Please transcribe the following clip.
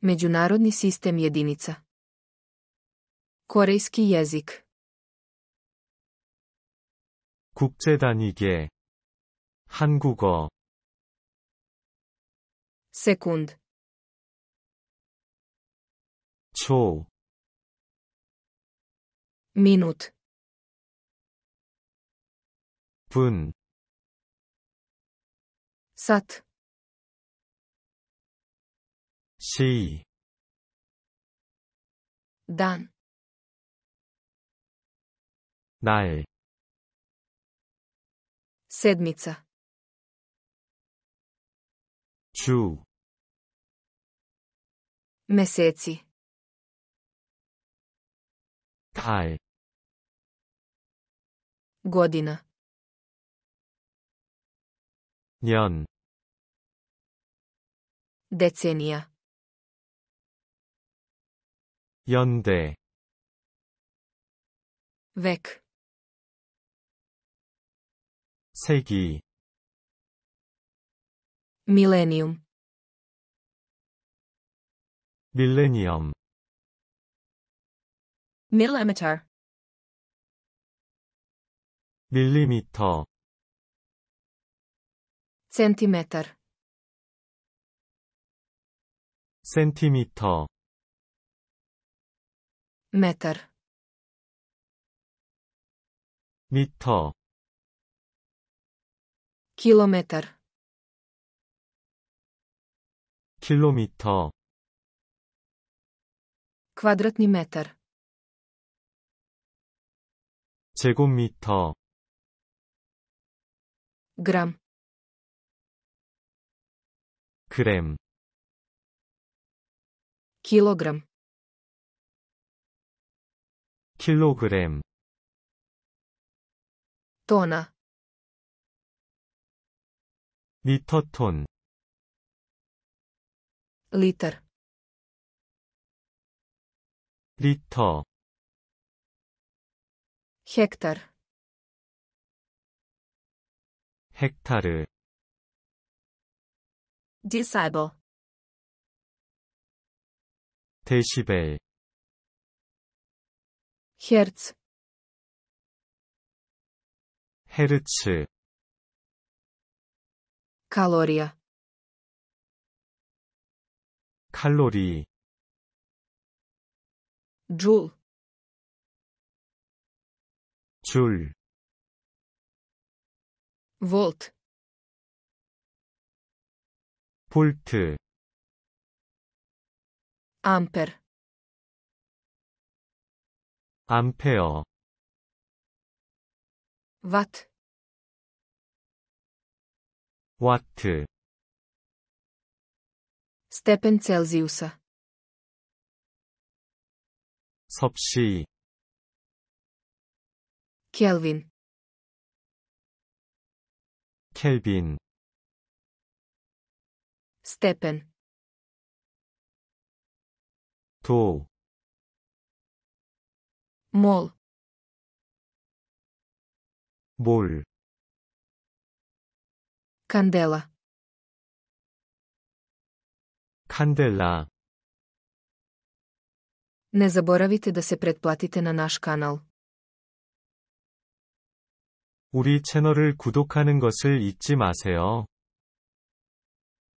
Međunarodni sistem jedinica. Korejski jezik. 국제 단위계 한국어 Sekund. 초 Minut. 분, Sat. 시, Dan. 날, Sedmica. 주, Meseci. 달, Godina. 년, Decenija. 연대, Vek. 세기, Milenium. 밀레니엄, Millimeter. 밀리미터, Centimetar. 센티미터, Metar. 미터, Kilometar. 킬로미터, Kvadratni metar. 제곱미터, Gram. 그램, Kilogram. 킬로그램, Tona. 미터톤, Litar. 리터, Hektar. 헥타르, Decibel. 데시벨, Hertz. 헤르츠, Kalorija. 칼로리, Joule. 줄, Volt. 볼트, Amper. 암페어, Watt. 와트, Stepen Celzijusa. 섭씨, Kelvin. 켈빈, Stepen. 도, Candela. 칸델라, Ne zaboravite da se pretplatite na naš kanal. 우리 채널을 구독하는 것을 잊지 마세요.